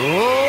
Whoa!